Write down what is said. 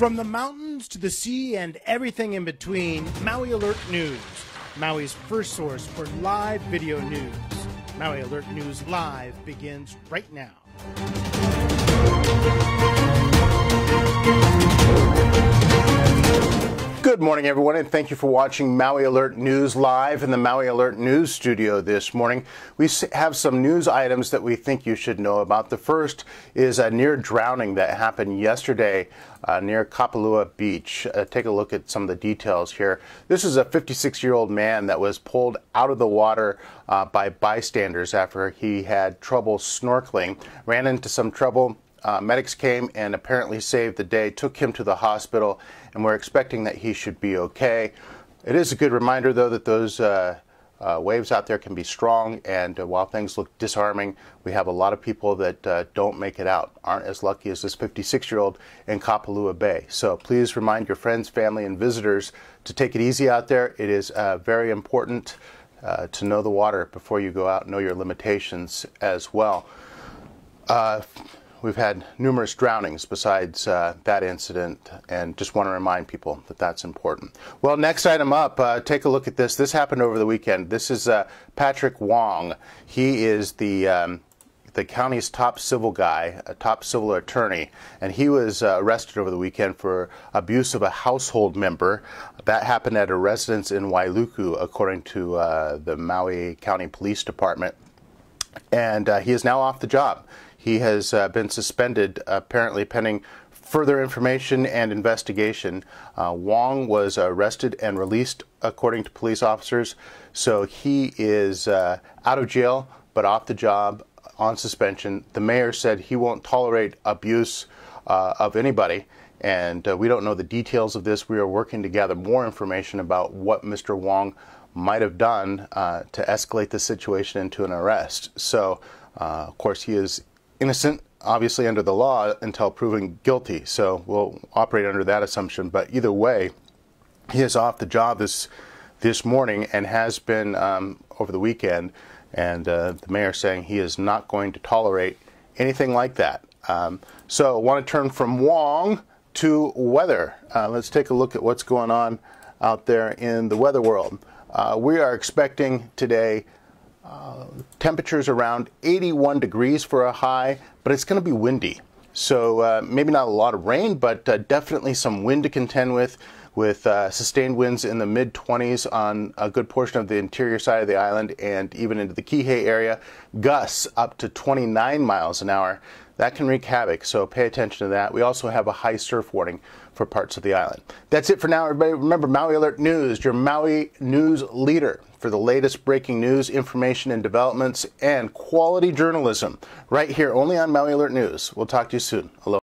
From the mountains to the sea and everything in between, Maui Alert News, Maui's first source for live video news. Maui Alert News Live begins right now. Good morning, everyone, and thank you for watching Maui Alert News Live in the Maui Alert News studio this morning. We have some news items that we think you should know about. The first is a near drowning that happened yesterday uh, near Kapalua Beach. Uh, take a look at some of the details here. This is a 56 year old man that was pulled out of the water uh, by bystanders after he had trouble snorkeling, ran into some trouble uh, medics came and apparently saved the day, took him to the hospital, and we're expecting that he should be okay. It is a good reminder, though, that those uh, uh, waves out there can be strong, and uh, while things look disarming, we have a lot of people that uh, don't make it out, aren't as lucky as this 56 year old in Kapalua Bay. So please remind your friends, family, and visitors to take it easy out there. It is uh, very important to know the water before you go out, know your limitations as well. We've had numerous drownings besides uh, that incident, and just want to remind people that that's important. Well, next item up, uh, take a look at this. This happened over the weekend. This is uh, Patrick Wong. He is the um, the county's top civil guy, a top civil attorney, and he was uh, arrested over the weekend for abuse of a household member. That happened at a residence in Wailuku, according to uh, the Maui County Police Department. And uh, he is now off the job. He has uh, been suspended, apparently pending further information and investigation. Uh, Wong was arrested and released, according to police officers. So he is uh, out of jail, but off the job on suspension. The mayor said he won't tolerate abuse uh, of anybody. And uh, we don't know the details of this. We are working to gather more information about what Mr. Wong might have done uh, to escalate the situation into an arrest. So, of course, he is innocent, obviously, under the law until proven guilty. So we'll operate under that assumption. But either way, he is off the job this this morning and has been um, over the weekend. And uh, the mayor saying he is not going to tolerate anything like that. Um, so I want to turn from Wong to weather. Uh, let's take a look at what's going on out there in the weather world. Uh, we are expecting today temperatures around 81 degrees for a high, but it's going to be windy. So uh, maybe not a lot of rain, but uh, definitely some wind to contend with, with uh, sustained winds in the mid 20s on a good portion of the interior side of the island and even into the Kihei area. Gusts up to 29 miles an hour. That can wreak havoc, so pay attention to that. We also have a high surf warning for parts of the island. That's it for now, everybody. Remember, Maui Alert News, your Maui news leader for the latest breaking news, information, and developments, and quality journalism right here only on Maui Alert News. We'll talk to you soon. Aloha.